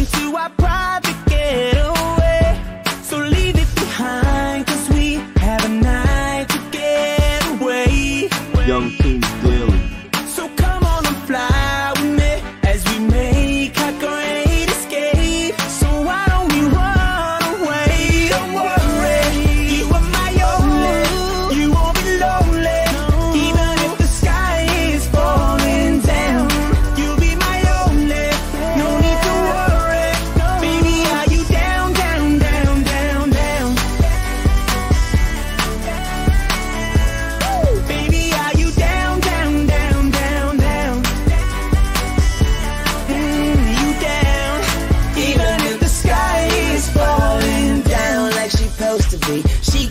into our private getaway. So leave it behind, cause we have a night to get away. Young Kings